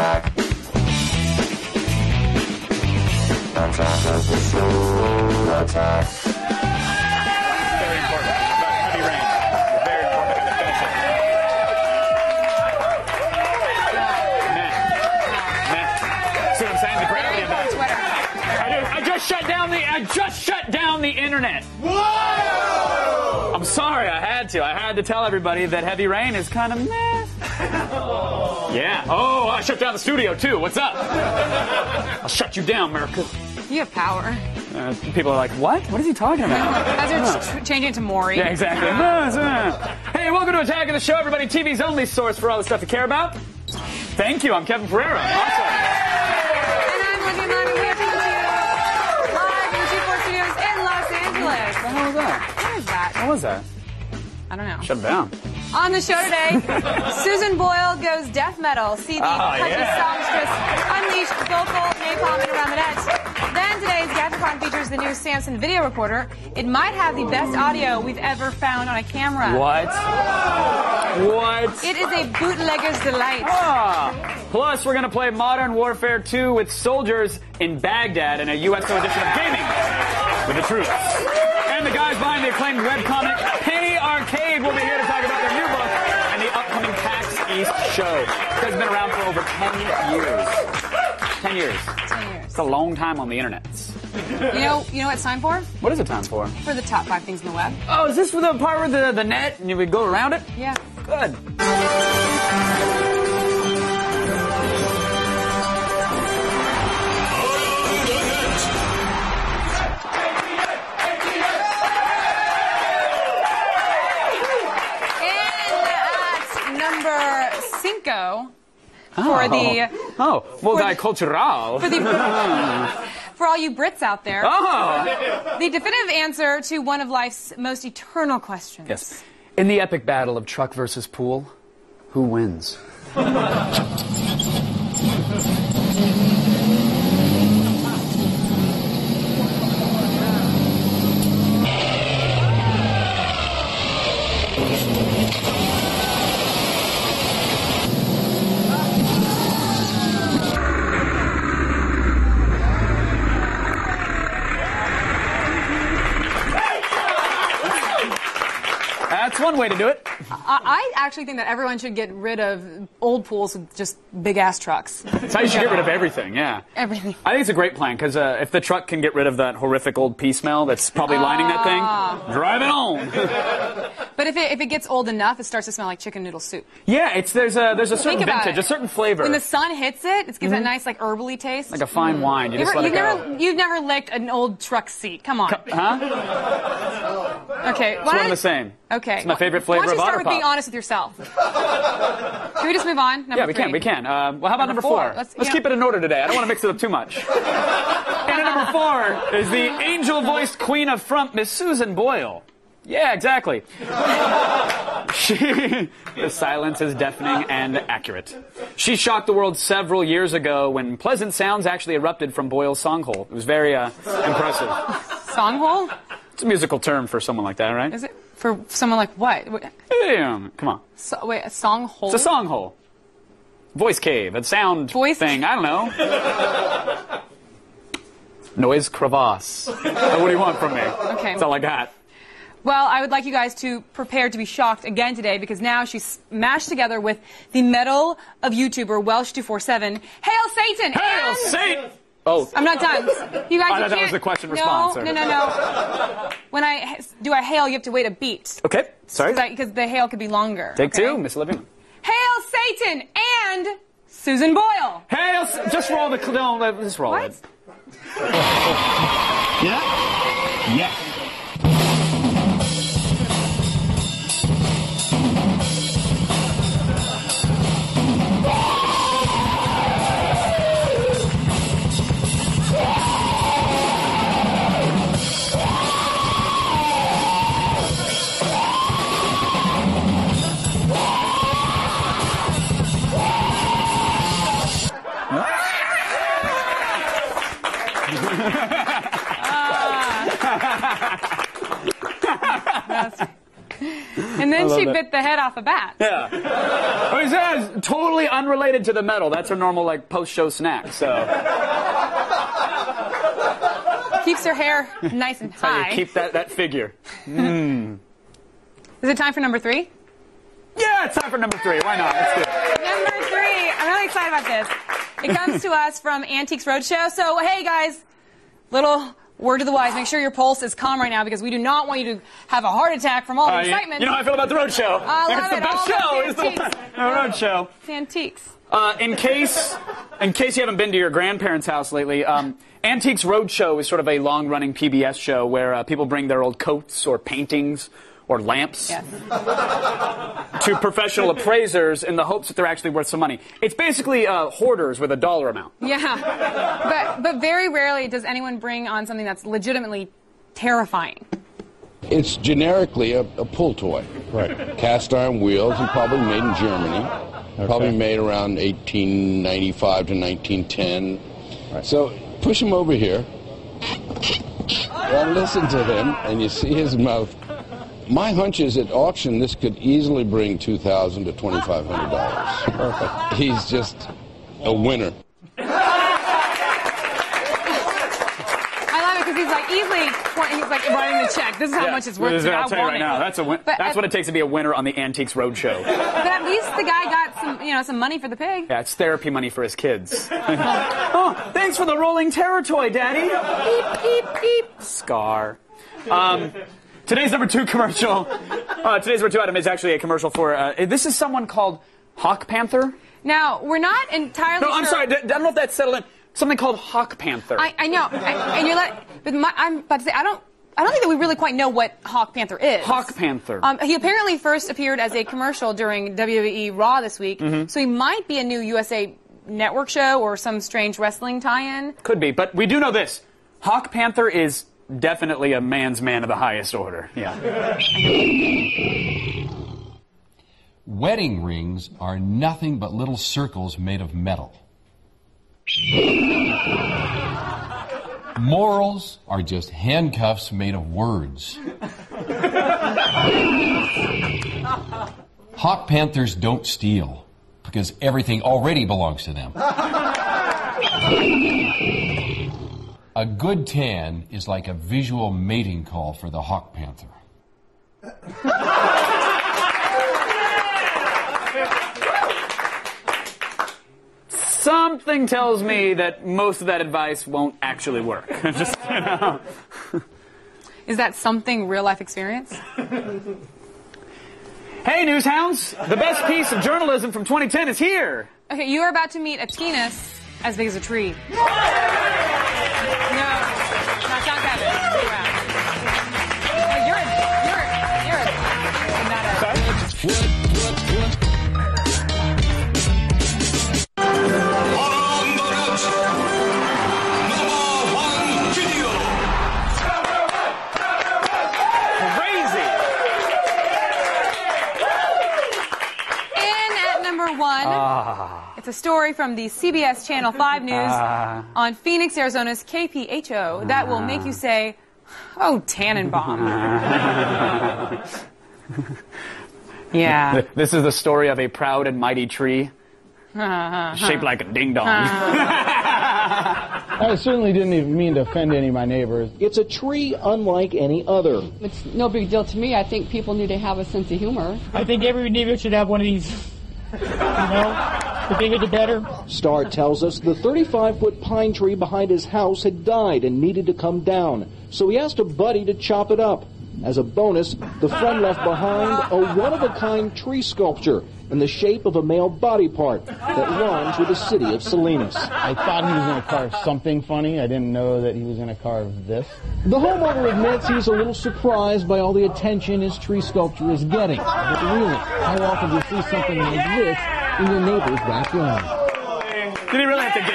attack. Attack of the soul attack. Very important. About heavy rain. Very important. I gotta finish it. Meh. Meh. See what I'm saying? The gravity of that. I, just, I just shut down the. I just shut down the internet. Whoa! I'm sorry. I had to. I had to tell everybody that heavy rain is kind of meh. Yeah. Oh, I shut down the studio too. What's up? I'll shut you down, America. You have power. Uh, people are like, what? What is he talking about? As you're ch- changing it to Maury. Yeah, exactly. hey, welcome to Attack of the Show, everybody. TV's only source for all the stuff you care about. Thank you. I'm Kevin Pereira. Awesome. Was that? I don't know. Shut it down. On the show today, Susan Boyle goes death metal. See the Ah, touchy yeah. songstress unleash vocal napalm and around the net. Then today's Gadgetron features the new Samson video recorder. It might have the best audio we've ever found on a camera. What? What? It is a bootlegger's delight. Ah. Plus, we're going to play Modern Warfare 2 with soldiers in Baghdad in a USO edition of gaming with the troops. Guys behind the acclaimed webcomic Penny Arcade will be here to talk about their new book and the upcoming PAX East show. This has been around for over 10 years. 10 years. Ten years. It's a long time on the internet. You know, you know what it's time for? What is it time for? For the top five things in the web. Oh, is this for the part with the, the net and you would go around it? Yeah. Good. Cinco for oh. the Oh, For- multicultural. for the for all you Brits out there, Oh! the definitive answer to one of life's most eternal questions. Yes. In the epic battle of truck versus pool, who wins? one way to do it. I, I actually think that everyone should get rid of old pools with just big ass trucks. That's how you should get rid of everything, yeah. Everything. I think it's a great plan because uh, if the truck can get rid of that horrific old pee smell that's probably lining that thing, drive it on. But if it, if it gets old enough, it starts to smell like chicken noodle soup. yeah, it's there's a there's a certain Think vintage, it. a certain flavor, When the sun hits it, it gives that nice like herbally taste. Like a fine wine. You You've just never, let it you've, go. never, you've never licked an old truck seat. Come on. Huh? Okay. It's one and the same. Okay. It's my favorite flavor Why don't of you start Otter with being honest with yourself? can we just move on? Number Yeah, we can, we can. Uh, well, how about number, Number four. four? Let's- Let's yeah. keep it in order today. I don't want to mix it up too much. and at number four is the angel-voiced queen of front, Miss Susan Boyle. Yeah, exactly. She, the silence is deafening and accurate. She shocked the world several years ago when pleasant sounds actually erupted from Boyle's songhole. It was very uh, impressive. Songhole? It's a musical term for someone like that, right? Is it for someone like what? Damn, come on. So, wait a songhole? It's a songhole. Voice cave, a sound Voice- thing. I don't know. Noise crevasse. what do you want from me? Okay. That's all I got. Well, I would like you guys to prepare to be shocked again today because now she's mashed together with the metal of YouTuber Welsh247. Hail Satan! Hail and- Satan! Oh, I'm not done. You guys, I thought that was the question no, response, No, sir. no, no. When I do a hail, you have to wait a beat. okay. Sorry. Because the hail could be longer. Take okay? two, Miss Olivia. Hail Satan and Susan Boyle. Hail! S- Just roll the. cl- No, let- just roll What? it. Yeah. Yeah. She that- bit the head off a bat. Yeah. Oh, he says totally unrelated to the metal. That's her normal like post-show snack. So Keeps her hair nice and high. keep that that figure. Hmm. Is it time for number three? Yeah, it's time for number three. Why not? Let's do it. Number three. I'm really excited about this. It comes to us from Antiques Roadshow. So, hey guys, little word to the wise. Make sure your pulse is calm right now because we do not want you to have a heart attack from all the Uh, excitement. you know how I feel about the road show. I love it's the it. best All show. the It's the antiques. road show. it's antiques. Uh, in case, in case you haven't been to your grandparents' house lately, um, Antiques Roadshow is sort of a long-running PBS show where uh, people bring their old coats or paintings or lamps Yes. to professional appraisers in the hopes that they're actually worth some money. It's basically uh, hoarders with a dollar amount. Yeah. But but very rarely does anyone bring on something that's legitimately terrifying. It's generically a, a pull toy. Right. Cast iron wheels and probably made in Germany. Probably made around 1895 to 1910. So push him over here. And listen to him, and you see his mouth. My hunch is at auction, this could easily bring 2,000 to $2,500. He's just a winner. I love it because he's like easily 20, he's like writing the check. This is how Yeah. much it's worth. This is- I'll tell you right it. now, that's a win- But that's at- what it takes to be a winner on the Antiques Roadshow. But at least the guy got some, you know, some money for the pig. Yeah, it's therapy money for his kids. oh, thanks for the rolling terror toy, Daddy. Beep, beep, beep. Scar. Um, today's number two commercial. Uh, today's number two item is actually a commercial for. Uh, this is someone called Hawk Panther. Now we're not entirely. No, I'm sure- sorry. d- I don't know if that's settled in. Something called Hawk Panther. I, I know, I, and you're like, but my, I'm about to say I don't. I don't think that we really quite know what Hawk Panther is. Hawk Panther. Um, he apparently first appeared as a commercial during WWE Raw this week, Mm-hmm. so he might be a new USA Network show or some strange wrestling tie-in. Could be, but we do know this: Hawk Panther is definitely a man's man of the highest order. Yeah. Wedding rings are nothing but little circles made of metal. Morals are just handcuffs made of words. Hawk Panthers don't steal because everything already belongs to them. A good tan is like a visual mating call for the Hawk Panther. Something tells me that most of that advice won't actually work. Just you know. Is that something real life experience? Hey, Newshounds! The best piece of journalism from 2010 is here. Okay, you are about to meet a penis as big as a tree. It's a story from the CBS Channel 5 News Ah. on Phoenix, Arizona's KPHO that will make you say, oh, Tannenbaum. yeah. This is the story of a proud and mighty tree shaped like a ding dong. I certainly didn't even mean to offend any of my neighbors. It's a tree unlike any other. It's no big deal to me. I think people need to have a sense of humor. I think every neighbor should have one of these. You know, the bigger the better. Star tells us the 35 foot pine tree behind his house had died and needed to come down, so he asked a buddy to chop it up. As a bonus, the friend left behind a one of a kind tree sculpture in the shape of a male body part that rhymes with the city of Salinas. I thought he was going to carve something funny. I didn't know that he was going to carve this. The homeowner admits he's a little surprised by all the attention his tree sculpture is getting. But really, how often do you see something like this in your neighbor's backyard? Did he really have to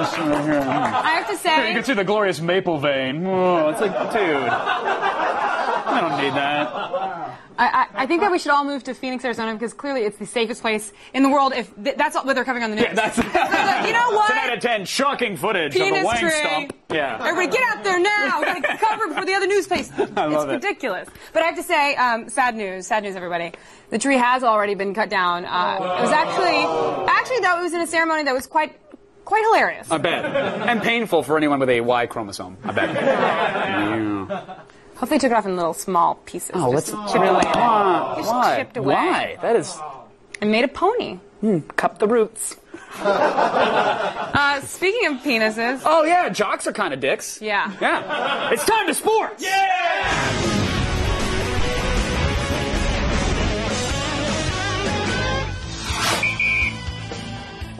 This one right here. I have to say. You can see the glorious maple vein. Oh, it's like, dude. I don't need that. I, I, I think that we should all move to Phoenix, Arizona, because clearly it's the safest place in the world. If th- that's all, what they're covering on the news. Yeah, that's, you know what? Tonight at 10, shocking footage of Penis a wang tree. stump. Yeah. Everybody get out there now. We gotta cover before the other news place. I love it's it. ridiculous. But I have to say, um, sad news, sad news, everybody. The tree has already been cut down. Uh, it was actually, actually, though, it was in a ceremony that was quite, quite hilarious. I bet. And painful for anyone with a Y chromosome. I bet. Yeah. Hope they took it off in little small pieces. Oh, just let's chipped away. Why? Just Why? chipped away. Why? That is And made a pony. cup the roots. Uh, speaking of penises. Oh yeah, jocks are kind of dicks. Yeah. Yeah. It's time to sports.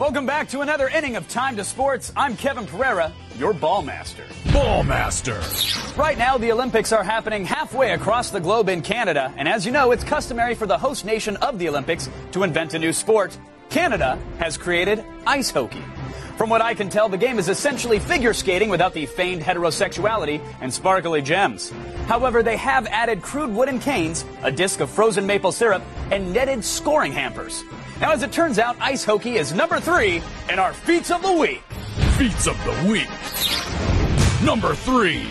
Welcome back to another inning of Time to Sports. I'm Kevin Pereira, your ball master. Ball Master. Right now, the Olympics are happening halfway across the globe in Canada, and as you know, it's customary for the host nation of the Olympics to invent a new sport. Canada has created ice hockey. From what I can tell, the game is essentially figure skating without the feigned heterosexuality and sparkly gems. However, they have added crude wooden canes, a disc of frozen maple syrup, and netted scoring hampers. Now, as it turns out, ice hockey is number three in our feats of the week. Feats of the Week. Number three.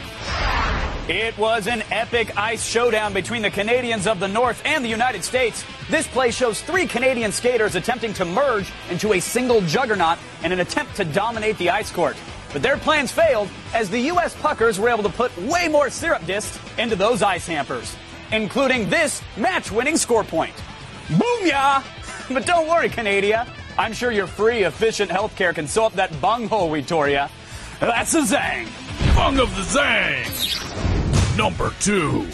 It was an epic ice showdown between the Canadians of the North and the United States. This play shows three Canadian skaters attempting to merge into a single juggernaut in an attempt to dominate the ice court. But their plans failed as the U.S. puckers were able to put way more syrup discs into those ice hampers, including this match-winning score point. Booyah! But don't worry, Canada. I'm sure your free, efficient healthcare can sew up that bunghole we tore ya. That's a zang. Bung of the Zang. Number two.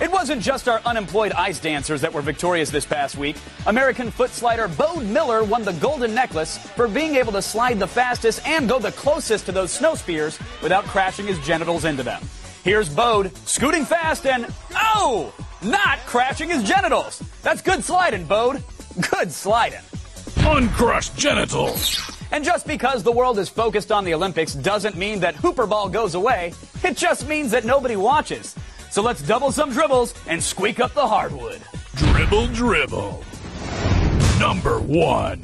It wasn't just our unemployed ice dancers that were victorious this past week. American foot slider Bode Miller won the golden necklace for being able to slide the fastest and go the closest to those snow spears without crashing his genitals into them. Here's Bode scooting fast and, oh, not crashing his genitals. That's good sliding, Bode. Good sliding. Uncrushed genitals. And just because the world is focused on the Olympics doesn't mean that hooper ball goes away. It just means that nobody watches. So let's double some dribbles and squeak up the hardwood. Dribble, dribble. Number one.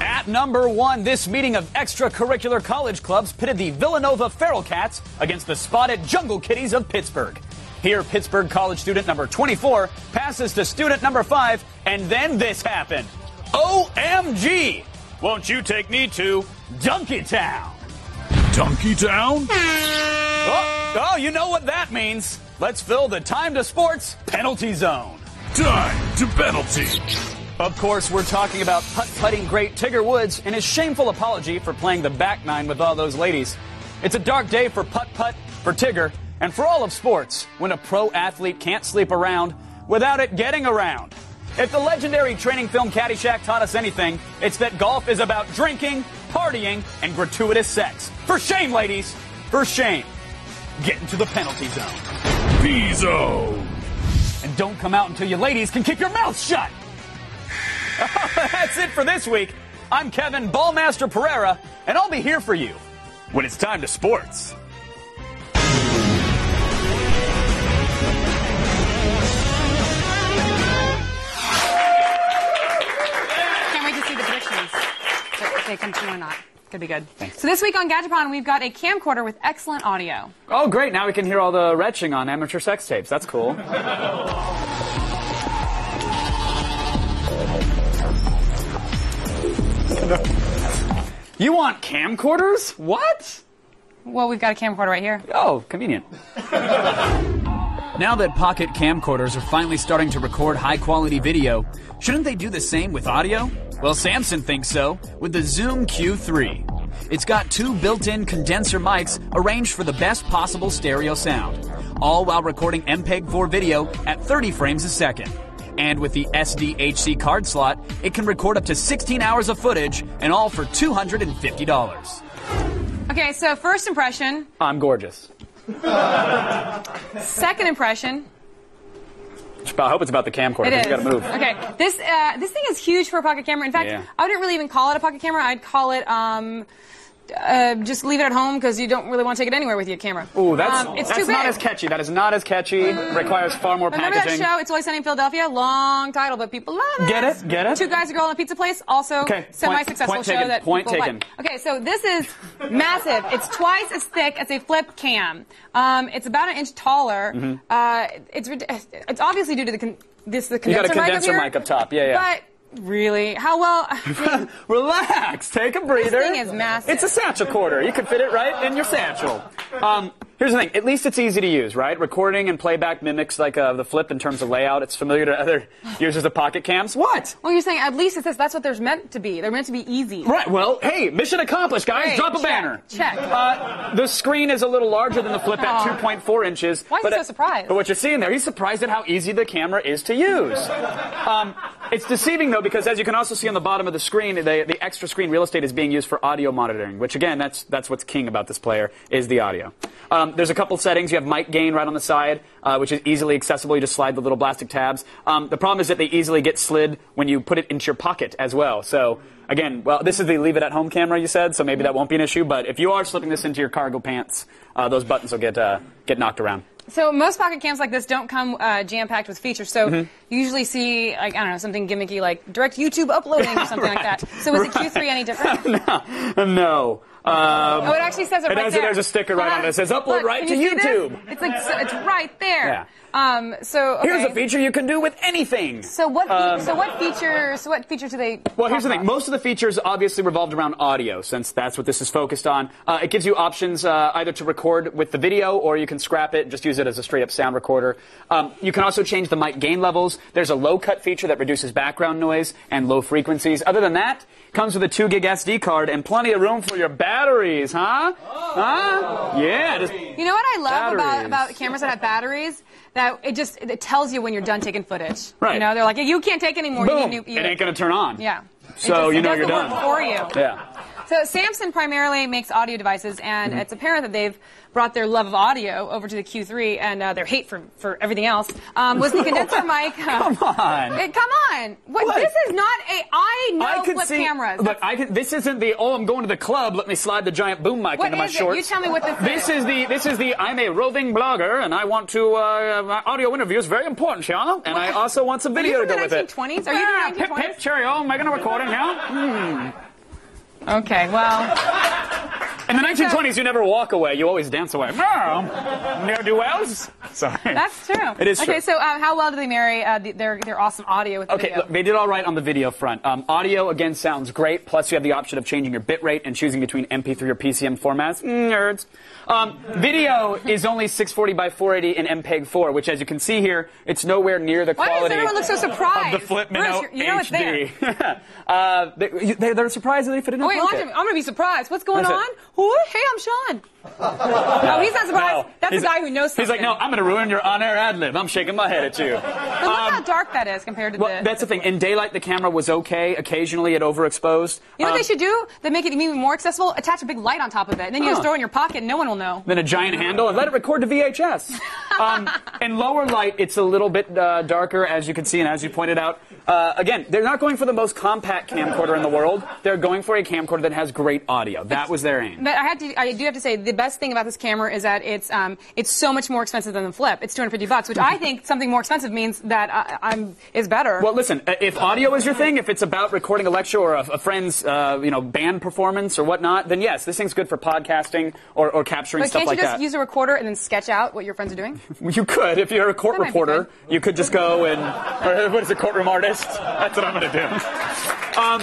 At number one, this meeting of extracurricular college clubs pitted the Villanova Feral Cats against the spotted Jungle Kitties of Pittsburgh. Here, Pittsburgh college student number 24 passes to student number 5, and then this happened. OMG! Won't you take me to Dunkytown? Donkey Town? Oh, oh, you know what that means. Let's fill the time to sports penalty zone. Time to penalty. Of course, we're talking about putt-putting great Tigger Woods and his shameful apology for playing the back nine with all those ladies. It's a dark day for putt-putt, for Tigger, and for all of sports when a pro athlete can't sleep around without it getting around. If the legendary training film Caddyshack taught us anything, it's that golf is about drinking, partying, and gratuitous sex. For shame, ladies! For shame. Get into the penalty zone. P-Zone. And don't come out until you ladies can keep your mouths shut! That's it for this week. I'm Kevin Ballmaster Pereira, and I'll be here for you when it's time to sports. They come true or not. Could be good. So this week on Gadgetron, we've got a camcorder with excellent audio. Oh, great. Now we can hear all the retching on amateur sex tapes. That's cool. you want camcorders? What? Well, we've got a camcorder right here. Oh, convenient. now that pocket camcorders are finally starting to record high quality video, shouldn't they do the same with audio? Well, Samson thinks so with the Zoom Q3. It's got two built in condenser mics arranged for the best possible stereo sound, all while recording MPEG 4 video at 30 frames a second. And with the SDHC card slot, it can record up to 16 hours of footage and all for $250. Okay, so first impression, I'm gorgeous. second impression. I hope it's about the camcorder. It is. You gotta move. Okay, this uh, this thing is huge for a pocket camera. In fact, Yeah. I wouldn't really even call it a pocket camera. I'd call it um, uh, just leave it at home because you don't really want to take it anywhere with your camera. Ooh, that's Um, it's that's too not as catchy. That is not as catchy. Requires far more Remember packaging. that show? It's always sunny in Philadelphia. Long title, but people love it. Get it? Get it? Two guys, a girl, and a pizza place. Also, Okay, semi-successful show taken, that point people taken. like. Okay, so this is massive. It's twice as thick as a flip cam. Um, it's about an inch taller. Mhm. Uh, it's it's obviously due to the con- this the You got condenser, a condenser mic, up mic up top. Yeah, yeah. But really, how well? Relax. Take a breather. This thing is massive. It's a satchel quarter. You could fit it right in your satchel. Um, here's the thing. At least it's easy to use, right? Recording and playback mimics like uh, the flip in terms of layout. It's familiar to other users of pocket cams. What? Well, you're saying at least it's this. That's what they're meant to be. They're meant to be easy. Right. Well, hey, mission accomplished, guys. Great, Drop a check, banner. check. Uh, the screen is a little larger than the flip at 2.4 inches. Why is he so surprised? But what you're seeing there, he's surprised at how easy the camera is to use. Um, it's deceiving though because as you can also see on the bottom of the screen, the, the extra screen real estate is being used for audio monitoring, which again, that's that's what's king about this player is the audio. Um, there's a couple settings. You have mic gain right on the side, uh, which is easily accessible. You just slide the little plastic tabs. Um, the problem is that they easily get slid when you put it into your pocket as well. So again, well, this is the leave it at home camera you said, so maybe that won't be an issue. But if you are slipping this into your cargo pants, uh, those buttons will get uh, get knocked around. So most pocket cams like this don't come uh, jam-packed with features. So Mhm. you usually see like I don't know something gimmicky like direct YouTube uploading or something like that. So is the Q3 any different? no. no. Um, oh, it actually says it, it right has- there. There's a sticker right on it It says upload right to this? YouTube. It's like it's right there. Yeah. Um. So okay. Here's a feature you can do with anything. So what? Um, so what feature? So what features do they? Well, here's the thing. Most of the features obviously revolved around audio, since that's what this is focused on. Uh, it gives you options uh, either to record with the video, or you can scrap it and just use it as a straight-up sound recorder. Um, you can also change the mic gain levels. There's a low-cut feature that reduces background noise and low frequencies. Other than that, comes with a 2 gig SD card and plenty of room for your batteries, huh? Huh? Yeah. Just, You know what I love about, about cameras that have batteries? That it just it tells you when you're done taking footage. Right. You know, they're like, you can't take anymore. boom. You need new, you, it ain't gonna turn on. Yeah. So you know you're done. for you. Yeah. So Samson primarily makes audio devices, and Mhm. it's apparent that they've brought their love of audio over to the Q3, and uh, their hate for, for everything else um, was the condenser mic. Come on. It- come on! What, What? This is not a. I know I flip see. cameras. Look, I can. This isn't the. Oh, I'm going to the club. Let me slide the giant boom mic What into my it? shorts. You tell me what this This is. is the. This is the. I'm a roving blogger, and I want to. Uh, my audio interview is very important, yeah. And I also want some video to go with it. 1920s? Are you yeah, from the hip, 1920s? hip, cheerio. Making a recording now. Hmm. Okay, well. The 1920s, you never walk away. You always dance away. Ne'er do wells. Sorry. That's true. It is true. Okay, so uh, how well do they marry uh, the, their their awesome audio with the Okay, video? look, they did all right on the video front. Um, audio again sounds great. Plus, you have the option of changing your bitrate and choosing between MP3 or PCM formats. Nerds. Um, video is only 640 by 480 in MPEG-4, which, as you can see here, it's nowhere near the Why does quality everyone look so surprised? of the Flip Bruce, you know it's. HD. uh, they, they're surprised that they fit in Oh, a wait, pocket. I'm gonna be surprised. What's going That's it. on? Hey, I'm Sean. no, he's not surprised. No, That's he's- the guy who knows something. He's like, no, I'm going to ruin your on-air ad lib. I'm shaking my head at you. But look how dark that is compared to Well, the. that's the thing. In daylight, the camera was okay. Occasionally, it overexposed. you know what Um, they should do? They make it even more accessible. Attach a big light on top of it, and then you just throw it in your pocket, and no one will know. then a giant handle and let it record to VHS. Um, in lower light, it's a little bit uh, darker, as you can see, and as you pointed out. Uh, again, they're not going for the most compact camcorder in the world. They're going for a camcorder that has great audio. That was their aim. But I had to, I do have to say, the best thing about this camera is that it's, um, it's so much more expensive than the Flip. It's 250 bucks, which I think something more expensive means that I, I'm is better. Well, listen. uh, If audio is your thing, if it's about recording a lecture or a, a friend's, uh, you know, band performance or whatnot, then yes, this thing's good for podcasting or, or capturing but stuff can't like you just that. use a recorder and then sketch out what your friends are doing? You could, if you're a court That reporter, you could just go and, or what is a courtroom artist? That's what I'm going to do. Um,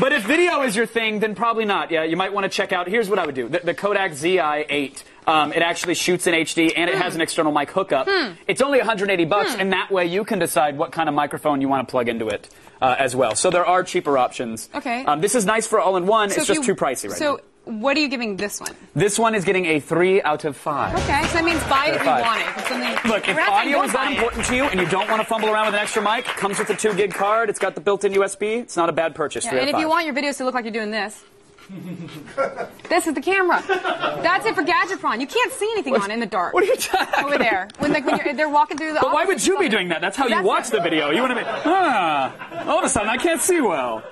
but if video is your thing, then probably not. Yeah, you might want to check out. Here's what I would do: the, the Kodak ZI-8. Um, it actually shoots in HD and it has an external mic hookup. Hmm. It's only 180 bucks, and that way you can decide what kind of microphone you want to plug into it uh, as well. So there are cheaper options. Okay. Um, this is nice for all-in-one. So it's just you- too pricey right so now. What are you giving this one? This one is getting a three out of five. Okay, so that means buy it if you want it. If it's something, Look, if We're not saying audio is that buy it. important to you and you don't want to fumble around with an extra mic, comes with a two gig card. It's got the built-in USB. It's not a bad purchase. Yeah, and if of you want your videos to look like you're doing this, this is the camera. That's it for Gadgetron. You can't see anything on it in the dark. What are you talking Over there, when, like, when you're, they're walking through the. But why would you be doing that? That's how you watch it. the video. You want to be, ah, all of a sudden I can't see well.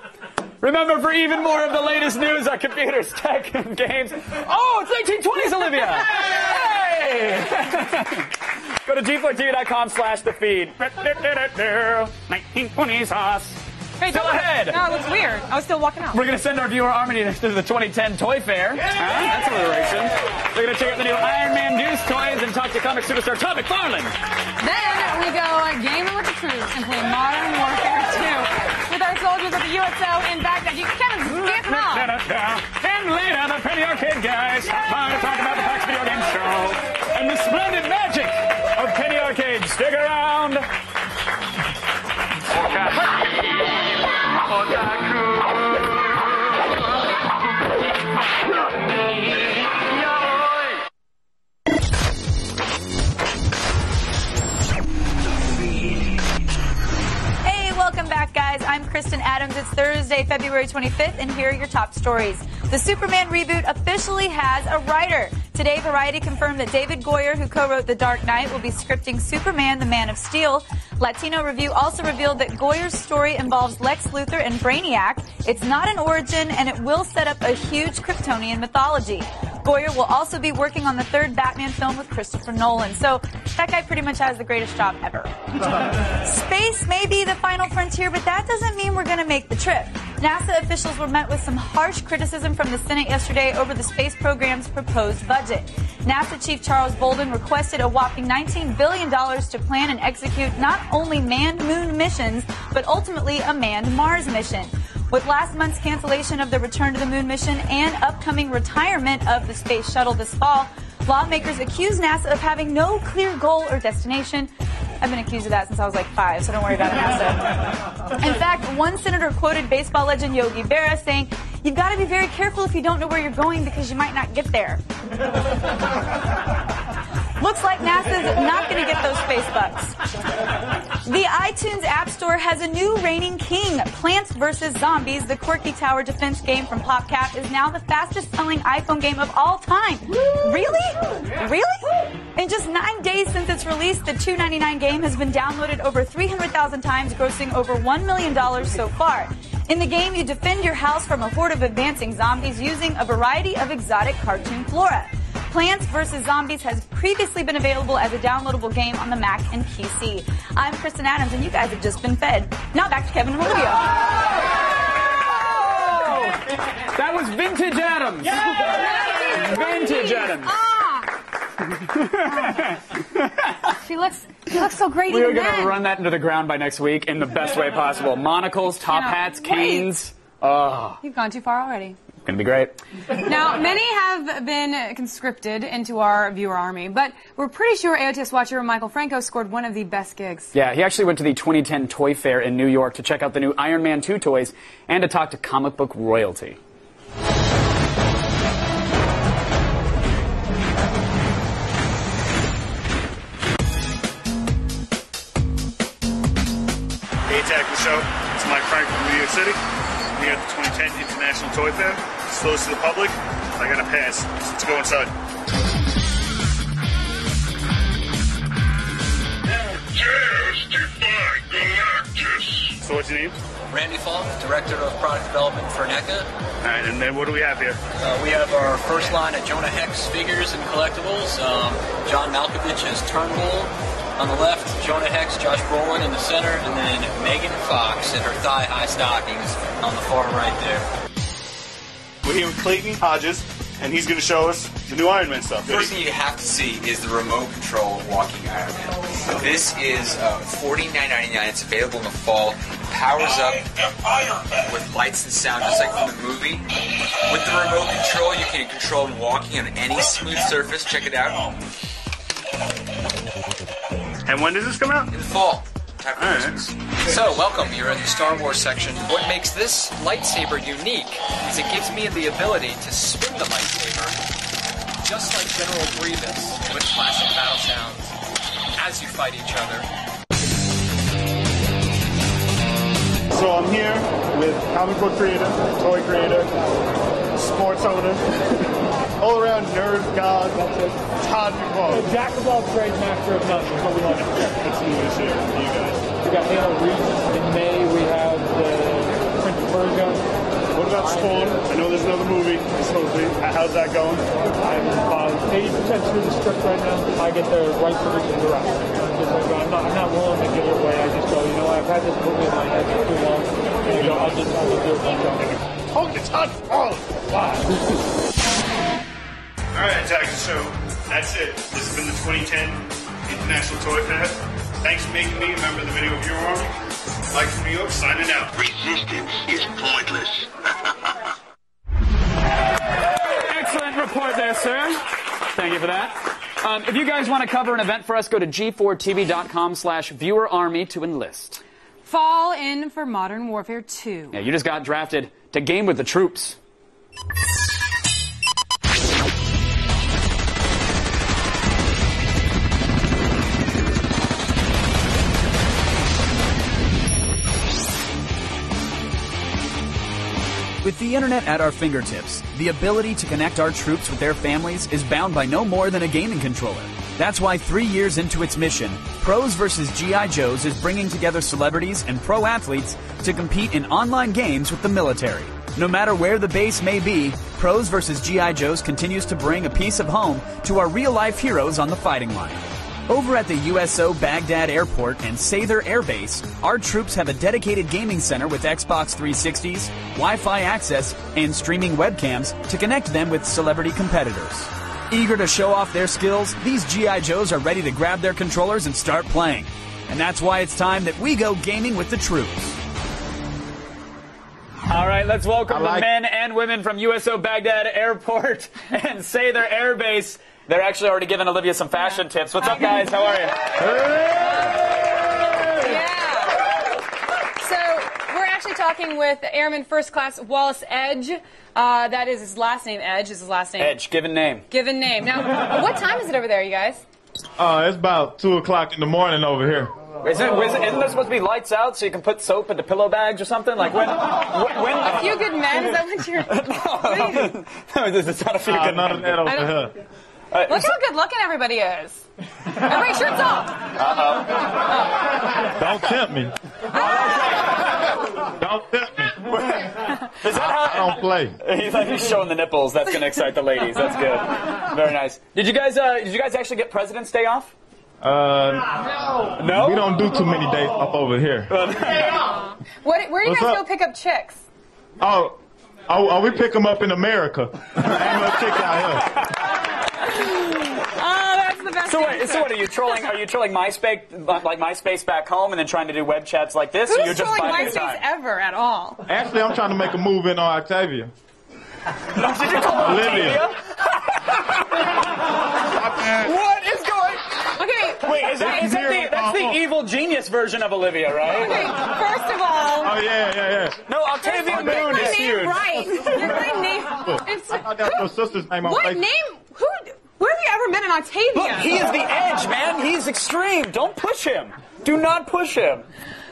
Remember, for even more of the latest news on computers, tech, and games. Oh, it's 1920s, Olivia! Hey! Go to g4tv.com slash the feed. 1920s sauce. Hey, Still ahead. No, it looks weird. I was still walking out. We're going to send our viewer army to the 2010 Toy Fair. Huh? That's alliteration. We're going to check out the new Iron Man Deuce toys and talk to comic superstar Todd McFarlane. Then we go uh, gaming with the troops and play Modern Warfare 2 soldiers at the USO in Baghdad. You Kevin, Vietnam. And later, the Penny Arcade guys stop by to talk about the PAX Video Game Show and the splendid magic of Penny Arcade. Stick around. Kristin Adams. It's Thursday, February 25th, and here are your top stories. The Superman reboot officially has a writer. Today, Variety confirmed that David Goyer, who co-wrote The Dark Knight, will be scripting Superman, the Man of Steel. Latino Review also revealed that Goyer's story involves Lex Luthor and Brainiac. It's not an origin, and it will set up a huge Kryptonian mythology. Goyer will also be working on the third Batman film with Christopher Nolan. So that guy pretty much has the greatest job ever. Space may be the final frontier, but that doesn't mean we're going to make the trip. NASA officials were met with some harsh criticism from the Senate yesterday over the space program's proposed budget. NASA Chief Charles Bolden requested a whopping $19 billion to plan and execute not only manned moon missions, but ultimately a manned Mars mission. With last month's cancellation of the return to the moon mission and upcoming retirement of the space shuttle this fall, lawmakers accuse NASA of having no clear goal or destination. I've been accused of that since I was like five, so don't worry about it, NASA. In fact, one senator quoted baseball legend Yogi Berra saying, You've got to be very careful if you don't know where you're going because you might not get there. Looks like NASA's not going to get those space bucks. The iTunes App Store has a new reigning king. Plants vs. Zombies, the quirky tower defense game from PopCap, is now the fastest selling iPhone game of all time. Really? Really? In just nine days since its release, the $2.99 game has been downloaded over 300,000 times, grossing over $1 million so far. In the game, you defend your house from a horde of advancing zombies using a variety of exotic cartoon flora. Plants vs. Zombies has previously been available as a downloadable game on the Mac and PC. I'm Kristin Adams, and you guys have just been fed. Now back to Kevin and Olivia. That was Vintage Adams. Vintage Adams. Ah! She looks, she looks so great We are going to run that into the ground by next week in the best way possible. Monocles, top hats, canes. Oh, You've gone too far already. Going to be great. Now, many have been conscripted into our viewer army, but we're pretty sure AOTS watcher Michael Franco scored one of the best gigs. Yeah, he actually went to the 2010 Toy Fair in New York to check out the new Iron Man 2 toys and to talk to comic book royalty. ATAC the show. It's Mike Frank from New York City. We at the 2010 International Toy Fair. It's closed to the public. I got a pass. Let's go inside. So what's your name? Randy Fong, Director of Product Development for NECA. All right, and then what do we have here? Uh, we have our first line of Jonah Hex figures and collectibles. Um, John Malkovich as Turnbull on the left, Jonah Hex, Josh Brolin in the center, and then Megan Fox in her thigh-high stockings on the far right there. We're here with Clayton Hodges, and he's going to show us the new Iron Man stuff. First thing you have to see is the remote control walking Iron Man. This is uh, $49.99. It's available in the fall. Powers up with lights and sound just like from the movie. With the remote control, you can control him walking on any smooth surface. Check it out. And when does this come out? In the fall. Time for Christmas. So, welcome. You're in the Star Wars section. What makes this lightsaber unique is it gives me the ability to spin the lightsaber just like General Grievous with classic battle sounds as you fight each other. So I'm here with comic book creator, toy creator, sports owner, all around nerd god, Todd McFarlane. Jack of all trades, master of none. That's what we like. What's new this year for you guys? We got Halo Reach. In May, we have the Prince of Persia. What about Spawn? I know there's another movie. Supposedly. Uh, how's that going? I'm about 80% through the script right now. I get the right producer to rest. I'm not, I'm not willing to give it away. I just go, you know what, I've had this movie in my head for too long. You know, I'll just, I'll just do it one time. Oh, it's hot. Oh, wow. All right, Jackson. So that's it. This has been the 2010 International Toy Fair. Thanks for making me a member of the Video Viewer Army. Mike from New York, signing out. Resistance is pointless. Excellent report there, sir. Thank you for that. Um, if you guys want to cover an event for us, go to g4tv.com slash viewerarmy to enlist. Fall in for Modern Warfare 2. Yeah, you just got drafted to game with the troops. With the internet at our fingertips, the ability to connect our troops with their families is bound by no more than a gaming controller. That's why three years into its mission, Pros vs. G.I. Joes is bringing together celebrities and pro athletes to compete in online games with the military. No matter where the base may be, Pros vs. G.I. Joes continues to bring a piece of home to our real life heroes on the fighting line. Over at the USO Baghdad Airport and Sather Air Base, our troops have a dedicated gaming center with Xbox 360s, Wi Fi access, and streaming webcams to connect them with celebrity competitors. Eager to show off their skills, these G.I. Joes are ready to grab their controllers and start playing. And that's why it's time that we go gaming with the troops. All right, let's welcome the men and women from USO Baghdad Airport and Sather Air Base. They're actually already giving Olivia some fashion tips. What's up, guys? How are you? Yeah. So we're actually talking with Airman First Class Wallace Edge. Uh, that is his last name. Edge is his last name. Edge, given name. Given name. Now, what time is it over there, you guys? Uh, it's about 2 o'clock in the morning over here. Isn't, isn't isn't there supposed to be lights out so you can put soap into pillow bags or something? Like when? when, when A few good men. Is that what you're? what are you- no, this is not a few Uh, good none of that over I don't- Look how good looking everybody is. Everybody, shirts off. Don't tempt me. Don't tempt me. Is that how? I don't play. He's like he's showing the nipples. That's gonna excite the ladies. That's good. Very nice. Did you guys? Uh, did you guys actually get President's Day off? Uh, No? We don't do too many days up over here. What, where do you What's guys up? go pick up chicks? Oh, oh, oh we pick them up in America. Ain't no chick out here. Oh, that's the best. So wait, so what are you trolling? Are you trolling MySpace like MySpace back home and then trying to do web chats like this? Who's you're just trolling biding your MySpace time? ever at all? Actually, I'm trying to make a move in on Octavia. Did you call Olivia. What is going? Okay. Wait, is that, is that the, that's the uh, uh, evil genius version of Olivia, right? Okay, first of all, Oh yeah, yeah, yeah. No, Octavia Moon is huge. right. Get my name. It's, I thought that's your sister's name on what Facebook. name? Who? Where have you ever met an Octavia? Look, he is the edge, man. He's extreme. Don't push him. Do not push him.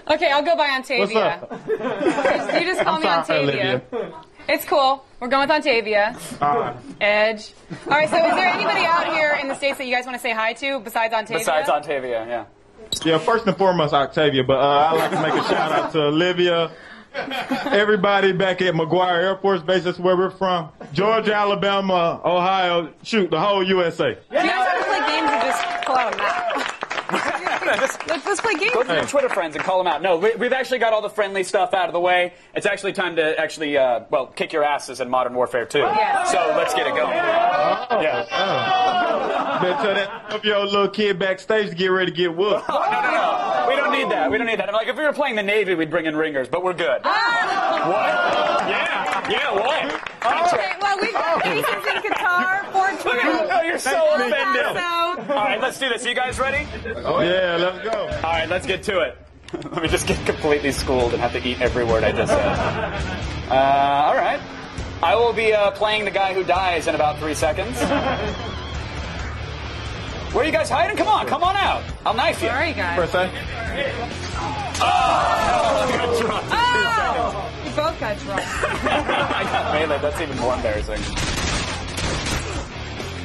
Okay, I'll go by Octavia. What's You just call I'm me sorry, Octavia. Olivia. It's cool. We're going with Octavia. Alright. Edge. All right. So, is there anybody out here in the states that you guys want to say hi to besides Octavia? Besides Octavia, yeah. Yeah, first and foremost, Octavia, but uh, I'd like to make a shout out to Olivia, everybody back at McGuire Air Force Base, that's where we're from. Georgia, Alabama, Ohio, shoot, the whole USA. Do you guys to play games? Let's, let's play games. Go to your Twitter friends and call them out. No, we, we've actually got all the friendly stuff out of the way. It's actually time to actually, uh, well, kick your asses in Modern Warfare 2. Yeah. So let's get it going. Yeah. Better tell that up your little kid backstage to get ready to get whooped. No, no, no. We don't need that. We don't need that. I'm like, if we were playing the Navy, we'd bring in ringers, but we're good. What? Yeah. Yeah, what? Okay, well, we've got Aces in Qatar, 420. Oh, you're so offended. All right, let's do this. Are You guys ready? Oh yeah, let's go. All right, let's get to it. Let me just get completely schooled and have to eat every word I just said. Uh, all right. I will be uh, playing the guy who dies in about three seconds. Where are you guys hiding? Come on, come on out. I'll knife you. Where are you guys? First. Oh! Oh! We both drunk. I got melee. That's even more embarrassing.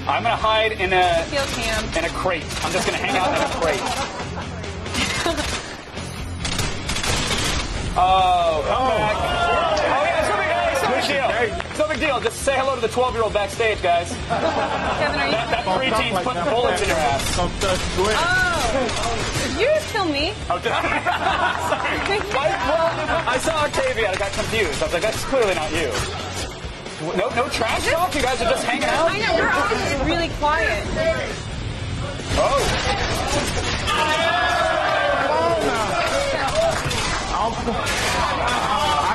I'm gonna hide in a Kill cam. in a crate. I'm just gonna hang out in a crate. Oh, come back. Oh yeah, somebody, hey, somebody deal. It's no big deal. Just say hello to the 12 year old backstage, guys. Kevin, are you? That, that preteen's putting bullets in your ass. Oh, you kill me. Oh, did I? Sorry. I, well, I saw Octavia. I got confused. I was like, that's clearly not you. No, no trash talk. You guys are just hanging out. I know you're always really quiet. Oh. Oh. I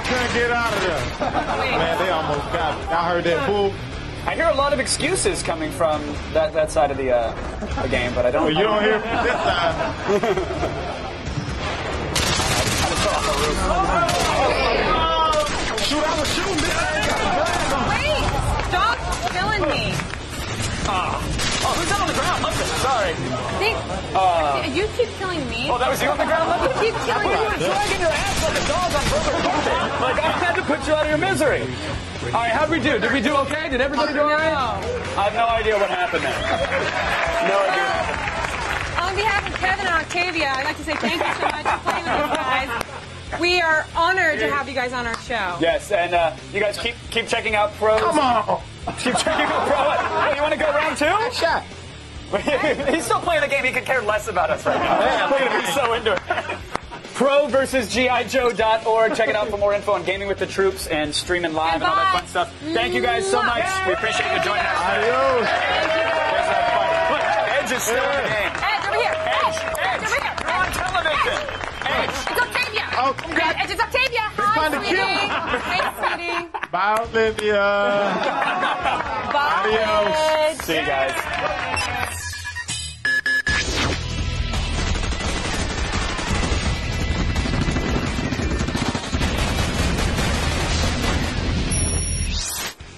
couldn't get out of there. Man, they almost got me. I heard that bull. I hear a lot of excuses coming from that, that side of the, uh, the game, but I don't. Well, you don't hear from this side. Shoot, I was shooting, Wait, stop killing me. Oh, who's that on the ground? Listen, sorry. They, Uh, you keep killing me. Oh, that was you on the ground? You keep killing me. You me. were dragging your ass like a dog on Brother Carpet. Like, I had to put you out of your misery. All right, how'd we do? Did we do okay? Did everybody do all right? I have no idea what happened there. No idea. On behalf of Kevin and Octavia, I'd like to say thank you so much for playing with us, guys. We are honored to have you guys on our show. Yes, and uh, you guys keep keep checking out pros. Come on. Keep checking out pro. What, you want to go round two? Shot. He's still playing the game. He could care less about us right now. Look at him. He's so into it. Pro versus GI GIJoe.org. Check it out for more info on gaming with the troops and streaming live and all that fun stuff. Thank you guys so much. We appreciate you joining us. Adios. Look, Edge is still in the game. Edge, over here. Edge, Edge, over here. You're on television. Edge. It's Octavia. Oh, come. Edge, it's Octavia. trying to Hi, kill sweetie. Hey, sweetie. Bye, Olivia. Bye, Adios. Edge. See you guys.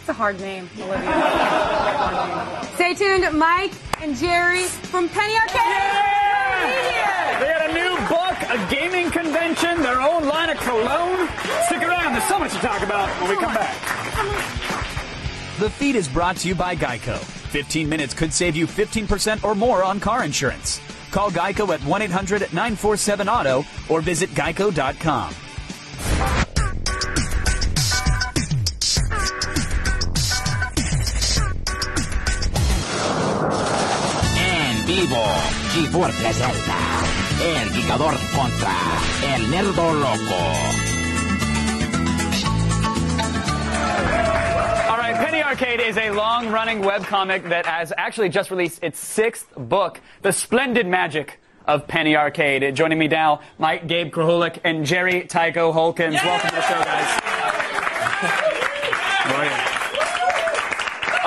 It's a hard name, Olivia. Stay tuned, Mike and Jerry from Penny Arcade. They had a new book, a gaming convention, their own line of cologne. Stick around. There's so much to talk about when we come back. The feed is brought to you by Geico. 15 minutes could save you 15% or more on car insurance. Call Geico at 1 800 947 Auto or visit geico.com. vivo, Gibor presenta El Gigador contra El Nerdo Loco. All right, Penny Arcade is a long running webcomic that has actually just released its sixth book, The Splendid Magic of Penny Arcade. Joining me now, Mike Gabe Krahulik and Jerry Tycho Holkins. Welcome to the show, guys.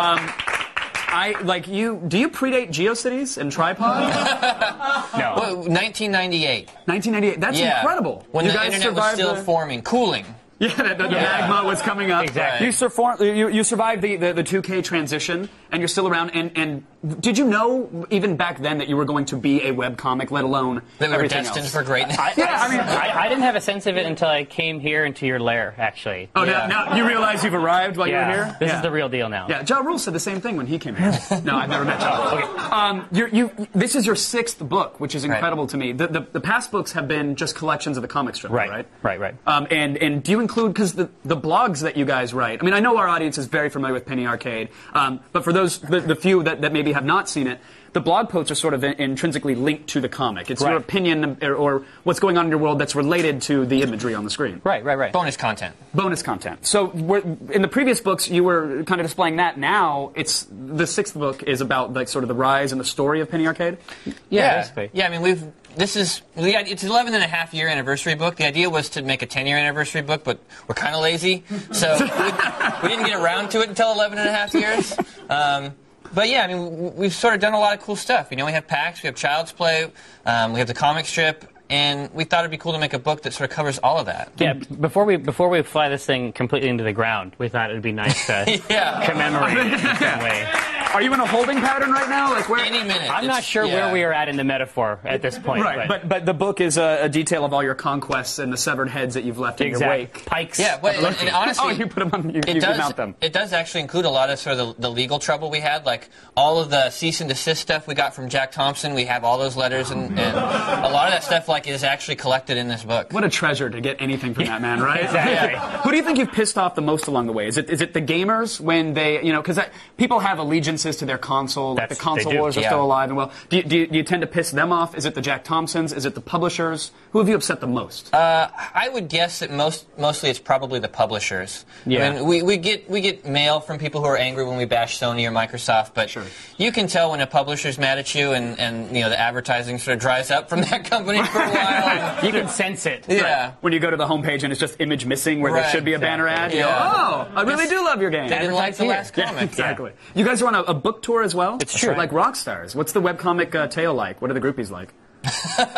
Um, I like you. Do you predate GeoCities and Tripod? no. Well, 1998. 1998. That's Yeah. incredible. When you the guys internet was survived still the- forming, cooling. Yeah, the, the Yeah. magma was coming up. Exactly. You, surfor- you, you survived the, the, the 2K transition, and you're still around. And, and did you know, even back then, that you were going to be a webcomic, let alone That we were everything destined else? for greatness. I, Yeah, I mean- I, I didn't have a sense of it until I came here into your lair, actually. Oh, now, now you realize you've arrived while yeah. you're here? This Yeah. is the real deal now. Yeah, Ja Rule said the same thing when he came here. no, I've never met Ja Rule. Okay. Um, you're, you, this is your sixth book, which is incredible to me. The, the, the past books have been just collections of the comic strip, Right, right? right, right. Um, and, and do you include, because the, the blogs that you guys write, I mean, I know our audience is very familiar with Penny Arcade, um, but for those, the, the few that, that maybe have not seen it, the blog posts are sort of in, intrinsically linked to the comic. It's your opinion or, or what's going on in your world that's related to the imagery on the screen. Right, right, right. Bonus content. Bonus content. So we're, in the previous books, you were kind of displaying that. Now it's the sixth book is about like sort of the rise and the story of Penny Arcade. Yeah, yeah. I mean, we've this is the it's 11 and a half year anniversary book. The idea was to make a 10 year anniversary book, but we're kind of lazy, so we, we didn't get around to it until 11 and a half years. Um, but yeah, I mean, we've sort of done a lot of cool stuff. You know, we have PAX, we have Child's Play, um, we have the comic strip, and we thought it'd be cool to make a book that sort of covers all of that. Yeah, before we before we fly this thing completely into the ground, we thought it would be nice to Yeah. commemorate it in some way. Are you in a holding pattern right now? Like where? Any minute. I'm not sure yeah. where we are at in the metaphor at this point. Right, but but the book is a, a detail of all your conquests and the severed heads that you've left in your Exactly. wake. Pikes. Yeah, but and, and honestly, oh, you put them on. You, it you does. mount them. It does actually include a lot of sort of the, the legal trouble we had, like all of the cease and desist stuff we got from Jack Thompson. We have all those letters, and, and a lot of that stuff like is actually collected in this book. What a treasure to get anything from that man, right? Exactly. Who do you think you've pissed off the most along the way? Is it is it the gamers when they you know because people have allegiances to their console, like the console wars are Yeah. still alive and well. Do you, do, you, do you tend to piss them off? Is it the Jack Thompsons? Is it the publishers? Who have you upset the most? Uh, I would guess that most mostly it's probably the publishers. Yeah. I mean, we, we get we get mail from people who are angry when we bash Sony or Microsoft, but you can tell when a publisher's mad at you and, and you know the advertising sort of dries up from that company for a while. you can sense it. yeah. When you go to the homepage and it's just image missing where there should be a banner ad, you go, Yeah. oh, I really do love your game. They didn't like the last Yeah, comment. exactly. You guys are on a, a book tour as well? It's true. Like rock stars. What's the webcomic uh, tail like? What are the groupies like?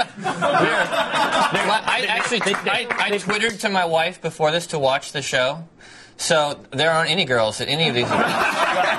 Well, I actually I, I twittered to my wife before this to watch the show. So there aren't any girls at any of these events.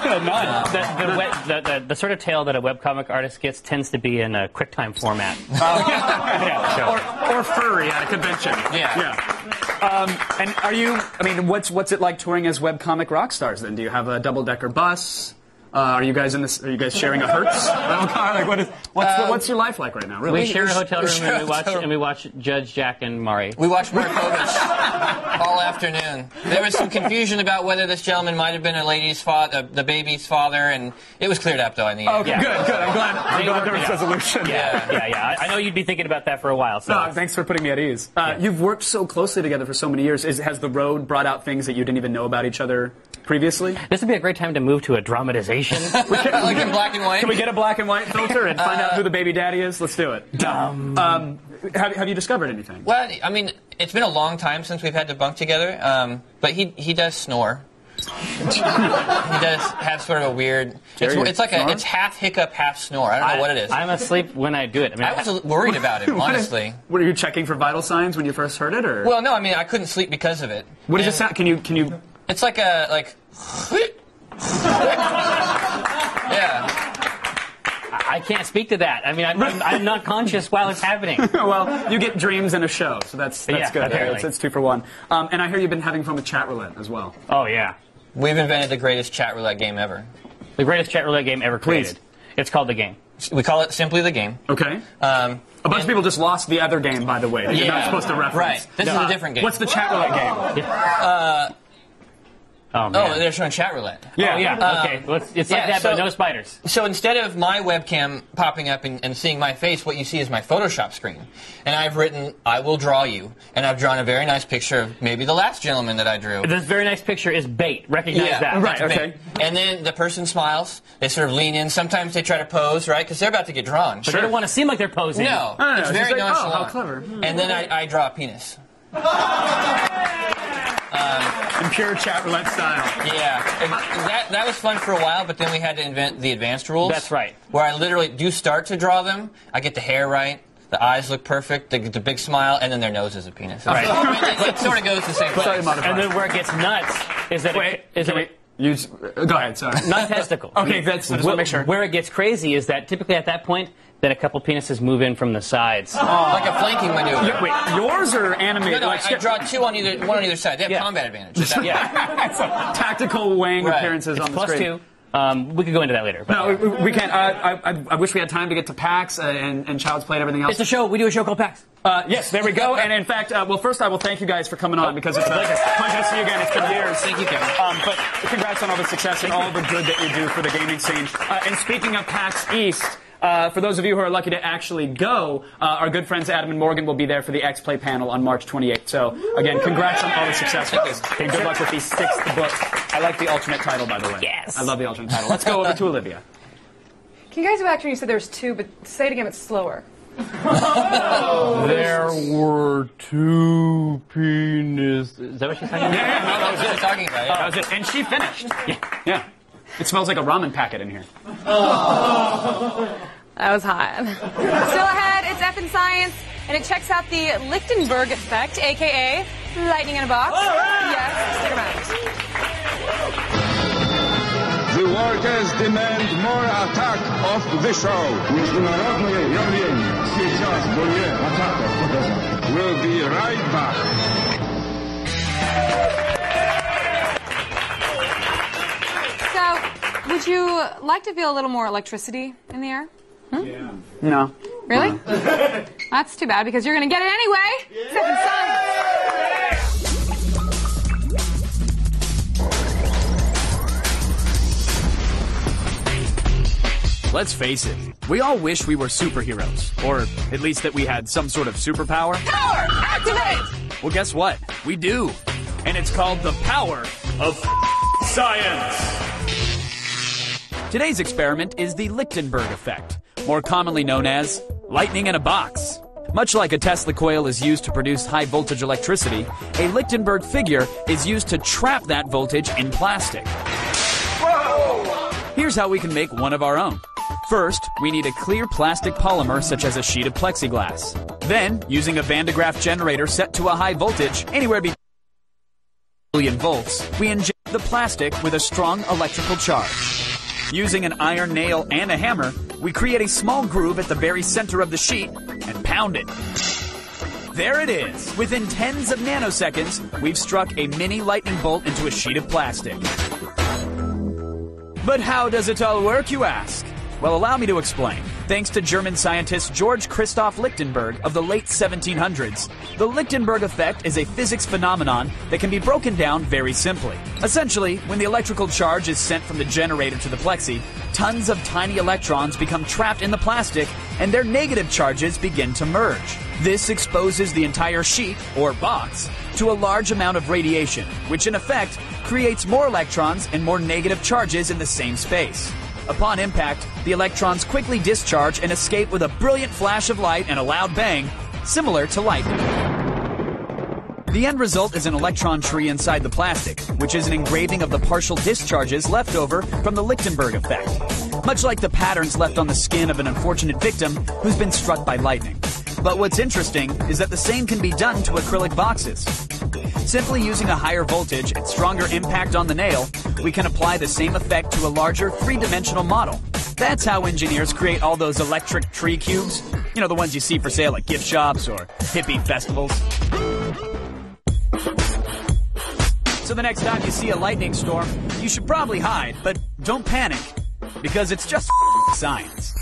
None. The, the, the, the, the sort of tail that a webcomic artist gets tends to be in a QuickTime format. yeah, sure. or, or furry at a convention. Yeah. Yeah. Um, and are you? I mean, what's what's it like touring as webcomic rock stars? Then, do you have a double decker bus? Uh, are you guys in this? Are you guys sharing a Hertz? rental car? Like, what is? What's, the, what's your life like right now? Really? We share a hotel we room share and we watch hotel and we watch Judge Jack and Maury. We watched Maury Povich all afternoon. There was some confusion about whether this gentleman might have been a lady's father, the baby's father, and it was cleared up though in the end. Okay, Yeah. good, good. I'm glad. I'm glad there was Yeah. resolution. Yeah. Yeah, yeah. I, I know you'd be thinking about that for a while. So No, thanks for putting me at ease. Uh, You've worked so closely together for so many years. Is, has the road brought out things that you didn't even know about each other previously? this would be a great time to move to a dramatization. like in black and white. Can we get a black and white filter and find out who the baby daddy is? Let's do it. Um, have, have you discovered anything? Well, I mean, it's been a long time since we've had to bunk together, um, but he he does snore. he does have sort of a weird. It's, Jerry, it's like a it's half hiccup, half snore. I don't know what it is. I'm asleep when I do it. I, mean, I was a- worried about it, What is- honestly. Were you checking for vital signs when you first heard it, or Well, no, I mean I couldn't sleep because of it. what does it sound? Can you can you? It's like a like. yeah. I can't speak to that. I mean, I'm, I'm, I'm not conscious while it's happening. well, you get dreams in a show, so that's that's Yeah, good. apparently. It's, it's two for one. Um, and I hear you've been having fun with chat roulette as well. Oh yeah, We've invented the greatest chat roulette game ever. the greatest chat roulette game ever created. It's called the game. We call it simply the game. Okay. Um, A bunch of people just lost the other game, by the way. That you're not supposed to reference. Right. This is a different game. What's the chat roulette game? uh, Oh man. oh, they're showing chat roulette. Yeah. Oh, yeah. Um, okay. Well, it's, it's yeah, like that, so- but no spiders. So instead of my webcam popping up and, and seeing my face, what you see is my Photoshop screen. And I've written, I will draw you. And I've drawn a very nice picture of maybe the last gentleman that I drew. This very nice picture is bait. Recognize Yeah, that. Right, okay. me. And then the person smiles. They sort of lean in. Sometimes they try to pose, right? Because they're about to get drawn. But they don't want to seem like they're posing. No, No, no, no, it's it's very just like, oh, how clever. And then I, I draw a penis. In pure chat roulette style. Yeah, and that that was fun for a while, but then we had to invent the advanced rules. That's right. Where I literally do start to draw them. I get the hair right. The eyes look perfect. They get the big smile, and then their nose is a penis. Right. it, it sort of goes the same place. Sorry, modifier. And then where it gets nuts is that Wait, it, is can that we, you, uh, go ahead, sorry. not testicle. Okay, that's- I just wanna make sure. Where it gets crazy is that typically at that point, then a couple penises move in from the sides. like a flanking maneuver. Y- Wait, yours are animated? no, I, like, I draw two on either one on either side. They have Yeah. combat advantage. That- Yeah. Tactical weighing Right. appearances on the Plus screen. two. Um, we could go into that later. But No, we, we can't. Uh, I, I, I wish we had time to get to PAX uh, and, and Child's Play and everything else. It's a show. We do a show called PAX. Uh, yes, there we go. And in fact, uh, well, first I will thank you guys for coming on because it's a pleasure to see you again. It's been years. Thank you, Kevin. Um, but congrats on all the success and all the good that you do for the gaming scene. Uh, and speaking of PAX East. Uh, for those of you who are lucky to actually go, uh, our good friends Adam and Morgan will be there for the X Play panel on March 28th. So, again, congrats on all the success with this. And good luck with the sixth book. I like the alternate title, by the way. Yes. I love the alternate title. Let's go over to Olivia. Can you guys go back to when you said there's two, but say it again, but slower. There were two penises. Is that what she's saying? Yeah, yeah, no, that was What it. talking about? Yeah. That was it. And she finished. Yeah. Yeah. It smells like a ramen packet in here. That was hot. Still ahead, it's F in Science, and it checks out the Lichtenberg effect, aka lightning in a box. Yes, stick around. The workers demand more attack of the show. We'll be right back. So, would you like to feel a little more electricity in the air? No. Really? That's too bad because you're going to get it anyway. Except in science. Let's face it, we all wish we were superheroes, or at least that we had some sort of superpower. Power! Activate! Well, guess what? We do. And it's called the power of science. Today's experiment is the Lichtenberg effect, more commonly known as lightning in a box. Much like a Tesla coil is used to produce high voltage electricity, a Lichtenberg figure is used to trap that voltage in plastic. Whoa! Here's how we can make one of our own. First, we need a clear plastic polymer such as a sheet of plexiglass. Then, using a Van de Graaff generator set to a high voltage, anywhere between million volts, we inject the plastic with a strong electrical charge. Using an iron nail and a hammer, we create a small groove at the very center of the sheet and pound it. There it is. Within tens of nanoseconds, we've struck a mini lightning bolt into a sheet of plastic. But how does it all work, you ask? Well, allow me to explain. Thanks to German scientist George Christoph Lichtenberg of the late 1700s, the Lichtenberg effect is a physics phenomenon that can be broken down very simply. Essentially, when the electrical charge is sent from the generator to the plexi, tons of tiny electrons become trapped in the plastic and their negative charges begin to merge. This exposes the entire sheet, or box, to a large amount of radiation, which in effect creates more electrons and more negative charges in the same space. Upon impact, the electrons quickly discharge and escape with a brilliant flash of light and a loud bang, similar to lightning. The end result is an electron tree inside the plastic, which is an engraving of the partial discharges left over from the Lichtenberg effect, much like the patterns left on the skin of an unfortunate victim who's been struck by lightning. But what's interesting is that the same can be done to acrylic boxes. Simply using a higher voltage and stronger impact on the nail, we can apply the same effect to a larger three-dimensional model. That's how engineers create all those electric tree cubes. You know, the ones you see for sale at gift shops or hippie festivals. So the next time you see a lightning storm, you should probably hide, but don't panic, because it's just science.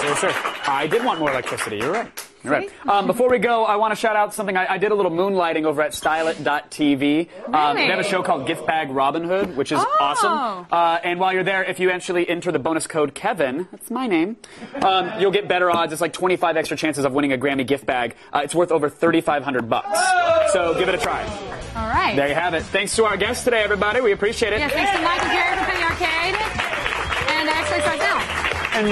Sir, sir. I did want more electricity. You're right. Right. Um, before we go, I want to shout out something. I, I did a little moonlighting over at Stylit.tv. Um, they have a show called Gift Bag Robin Hood, which is Oh. awesome. Uh, and while you're there, if you actually enter the bonus code Kevin, that's my name, um, you'll get better odds. It's like 25 extra chances of winning a Grammy gift bag. Uh, it's worth over 3,500 bucks. So give it a try. All right. There you have it. Thanks to our guests today, everybody. We appreciate it. Yes, thanks to Michael Garrett from Penny Arcade and Now. And